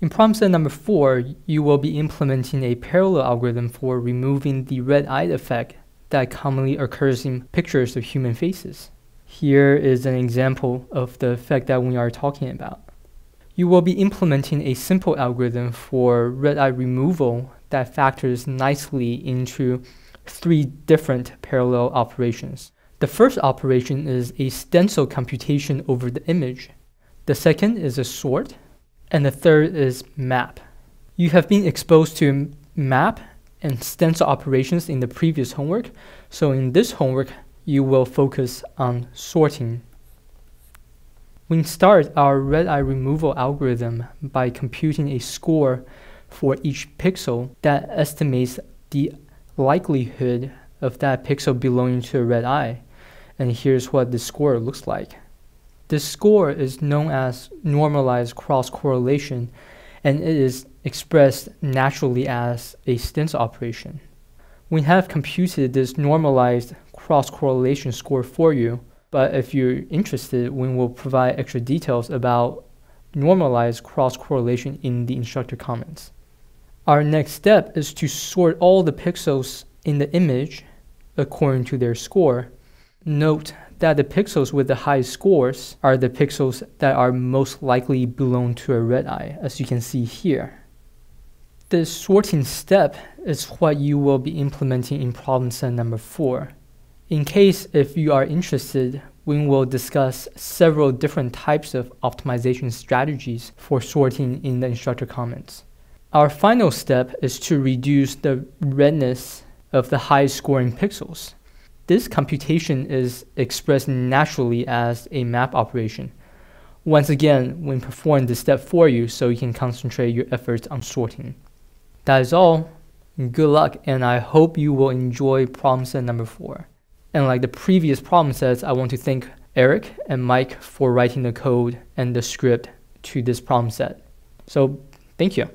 In problem set number four, you will be implementing a parallel algorithm for removing the red eye effect that commonly occurs in pictures of human faces. Here is an example of the effect that we are talking about. You will be implementing a simple algorithm for red eye removal that factors nicely into three different parallel operations. The first operation is a stencil computation over the image. The second is a sort, and the third is map. You have been exposed to map and stencil operations in the previous homework, so in this homework, you will focus on sorting. We start our red eye removal algorithm by computing a score for each pixel that estimates the likelihood of that pixel belonging to a red eye. And here's what the score looks like. This score is known as normalized cross correlation and it is expressed naturally as a stencil operation. We have computed this normalized cross correlation score for you, but if you're interested, we will provide extra details about normalized cross correlation in the instructor comments. Our next step is to sort all the pixels in the image according to their score. Note that the pixels with the highest scores are the pixels that are most likely belong to a red eye, as you can see here. This sorting step is what you will be implementing in problem set number 4. In case if you are interested, we will discuss several different types of optimization strategies for sorting in the instructor comments. Our final step is to reduce the redness of the high scoring pixels. This computation is expressed naturally as a map operation. Once again, we perform this step for you so you can concentrate your efforts on sorting. That is all. Good luck, and I hope you will enjoy problem set number four. And like the previous problem sets, I want to thank Eric and Mike for writing the code and the script to this problem set. So, thank you.